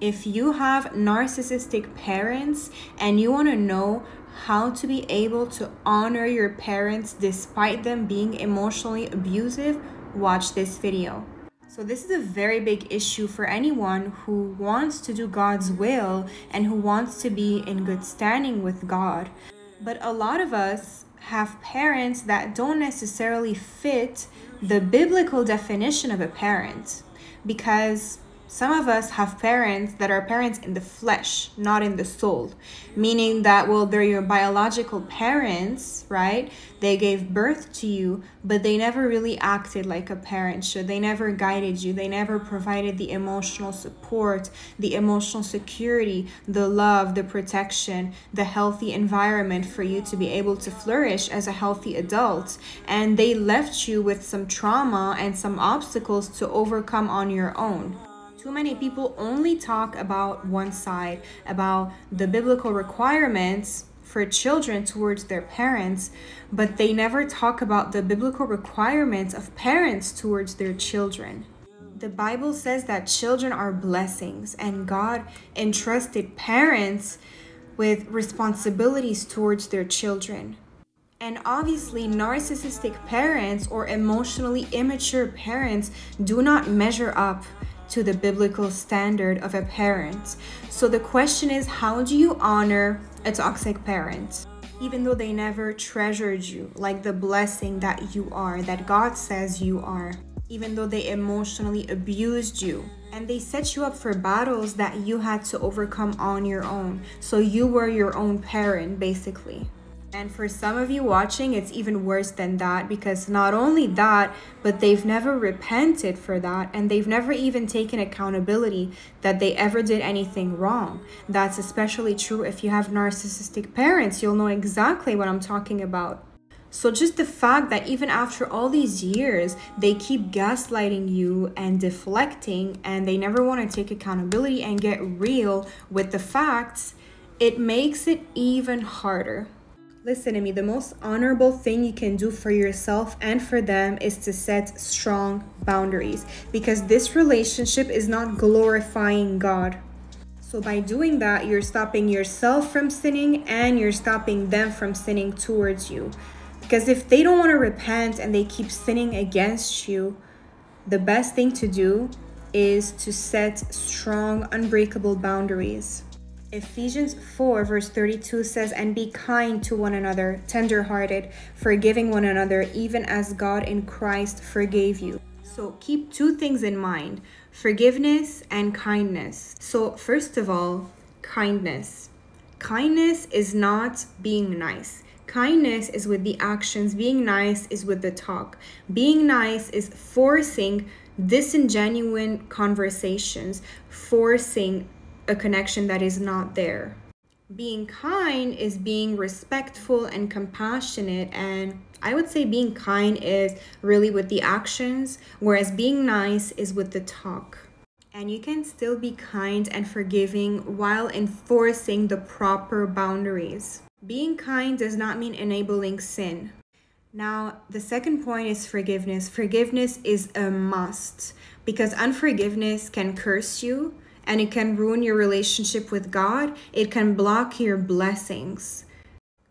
If you have narcissistic parents and you want to know how to be able to honor your parents despite them being emotionally abusive, watch this video. So, this is a very big issue for anyone who wants to do God's will and who wants to be in good standing with God. But a lot of us have parents that don't necessarily fit the biblical definition of a parent because some of us have parents that are parents in the flesh, not in the soul, meaning that, well, they're your biological parents, right? They gave birth to you, but they never really acted like a parent should. They never guided you, they never provided the emotional support, the emotional security, the love, the protection, the healthy environment for you to be able to flourish as a healthy adult. And they left you with some trauma and some obstacles to overcome on your own too many people only talk about one side, about the biblical requirements for children towards their parents, but they never talk about the biblical requirements of parents towards their children. The Bible says that children are blessings, and God entrusted parents with responsibilities towards their children. And obviously, narcissistic parents or emotionally immature parents do not measure up to the biblical standard of a parent. So the question is how do you honor a toxic parent? Even though they never treasured you like the blessing that you are, that God says you are, even though they emotionally abused you and they set you up for battles that you had to overcome on your own. So you were your own parent, basically. And for some of you watching, it's even worse than that because not only that, but they've never repented for that and they've never even taken accountability that they ever did anything wrong. That's especially true if you have narcissistic parents. You'll know exactly what I'm talking about. So, just the fact that even after all these years, they keep gaslighting you and deflecting, and they never want to take accountability and get real with the facts, it makes it even harder. Listen to me, the most honorable thing you can do for yourself and for them is to set strong boundaries because this relationship is not glorifying God. So, by doing that, you're stopping yourself from sinning and you're stopping them from sinning towards you. Because if they don't want to repent and they keep sinning against you, the best thing to do is to set strong, unbreakable boundaries. Ephesians 4, verse 32 says, And be kind to one another, tenderhearted, forgiving one another, even as God in Christ forgave you. So keep two things in mind forgiveness and kindness. So, first of all, kindness. Kindness is not being nice. Kindness is with the actions, being nice is with the talk. Being nice is forcing disingenuous conversations, forcing a connection that is not there. Being kind is being respectful and compassionate, and I would say being kind is really with the actions, whereas being nice is with the talk. And you can still be kind and forgiving while enforcing the proper boundaries. Being kind does not mean enabling sin. Now, the second point is forgiveness. Forgiveness is a must because unforgiveness can curse you, and it can ruin your relationship with God. It can block your blessings.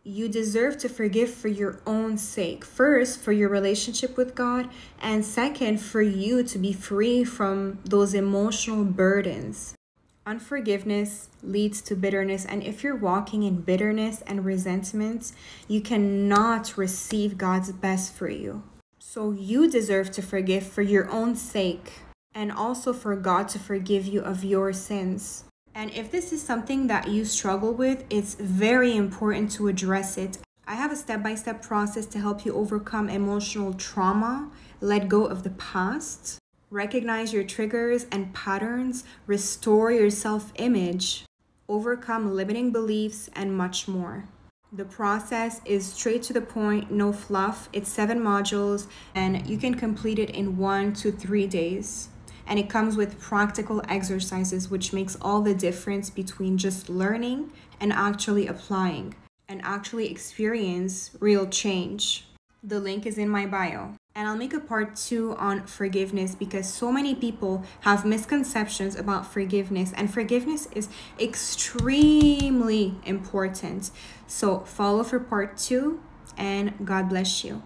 You deserve to forgive for your own sake. First, for your relationship with God, and second, for you to be free from those emotional burdens. Unforgiveness leads to bitterness, and if you're walking in bitterness and resentment, you cannot receive God's best for you. So, you deserve to forgive for your own sake and also for God to forgive you of your sins. And if this is something that you struggle with, it's very important to address it. I have a step by step process to help you overcome emotional trauma, let go of the past, recognize your triggers and patterns, restore your self image, overcome limiting beliefs, and much more. The process is straight to the point, no fluff. It's seven modules, and you can complete it in one to three days and it comes with practical exercises which makes all the difference between just learning and actually applying and actually experience real change. The link is in my bio. And I'll make a part two on forgiveness because so many people have misconceptions about forgiveness, and forgiveness is extremely important. So, follow for part two, and God bless you.